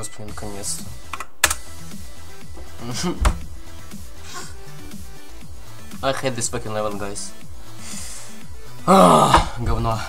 господи, наконец-то. I hate this fucking level, guys. А, говно.